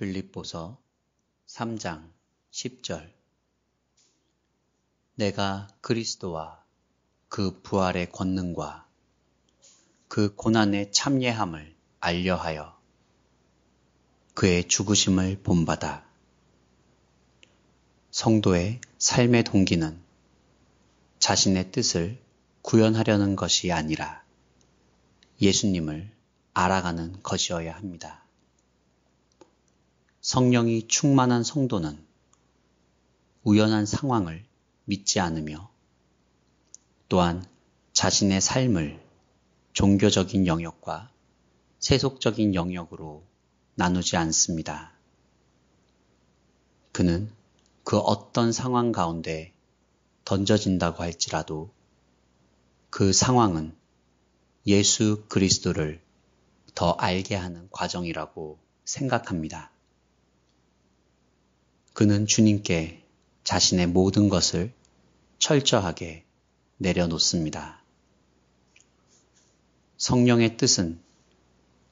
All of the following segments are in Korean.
빌립보서 3장 10절 내가 그리스도와 그 부활의 권능과 그 고난의 참예함을 알려하여 그의 죽으심을 본받아 성도의 삶의 동기는 자신의 뜻을 구현하려는 것이 아니라 예수님을 알아가는 것이어야 합니다. 성령이 충만한 성도는 우연한 상황을 믿지 않으며 또한 자신의 삶을 종교적인 영역과 세속적인 영역으로 나누지 않습니다. 그는 그 어떤 상황 가운데 던져진다고 할지라도 그 상황은 예수 그리스도를 더 알게 하는 과정이라고 생각합니다. 그는 주님께 자신의 모든 것을 철저하게 내려놓습니다. 성령의 뜻은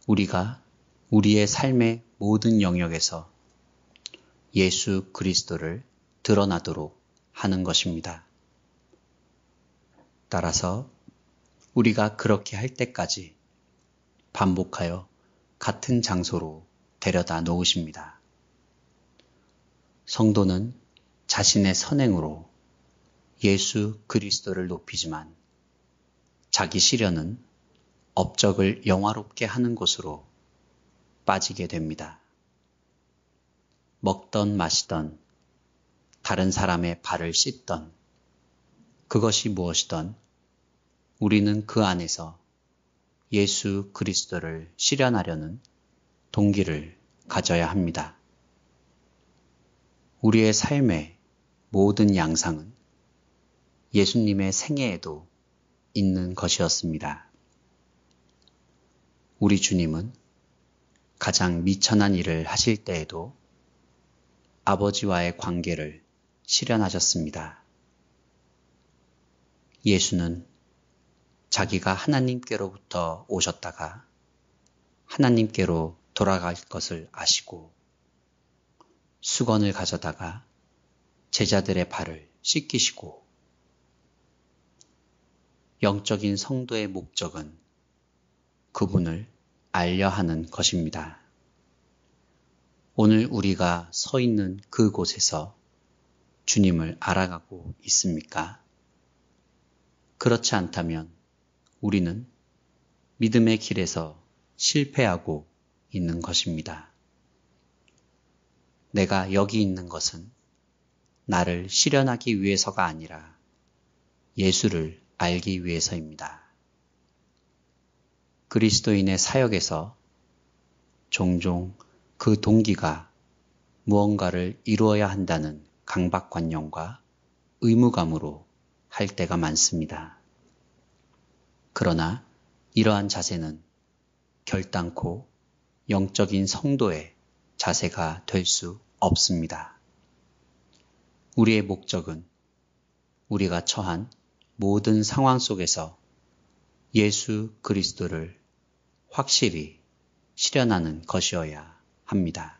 우리가 우리의 삶의 모든 영역에서 예수 그리스도를 드러나도록 하는 것입니다. 따라서 우리가 그렇게 할 때까지 반복하여 같은 장소로 데려다 놓으십니다. 성도는 자신의 선행으로 예수 그리스도를 높이지만 자기 시련은 업적을 영화롭게 하는 곳으로 빠지게 됩니다. 먹던 마시던 다른 사람의 발을 씻던 그것이 무엇이던 우리는 그 안에서 예수 그리스도를 실현하려는 동기를 가져야 합니다. 우리의 삶의 모든 양상은 예수님의 생애에도 있는 것이었습니다. 우리 주님은 가장 미천한 일을 하실 때에도 아버지와의 관계를 실현하셨습니다. 예수는 자기가 하나님께로부터 오셨다가 하나님께로 돌아갈 것을 아시고 수건을 가져다가 제자들의 발을 씻기시고 영적인 성도의 목적은 그분을 알려 하는 것입니다. 오늘 우리가 서 있는 그곳에서 주님을 알아가고 있습니까? 그렇지 않다면 우리는 믿음의 길에서 실패하고 있는 것입니다. 내가 여기 있는 것은 나를 실현하기 위해서가 아니라 예수를 알기 위해서입니다. 그리스도인의 사역에서 종종 그 동기가 무언가를 이루어야 한다는 강박관념과 의무감으로 할 때가 많습니다. 그러나 이러한 자세는 결단코 영적인 성도의 자세가 될 수 없습니다. 우리의 목적은 우리가 처한 모든 상황 속에서 예수 그리스도를 확실히 실현하는 것이어야 합니다.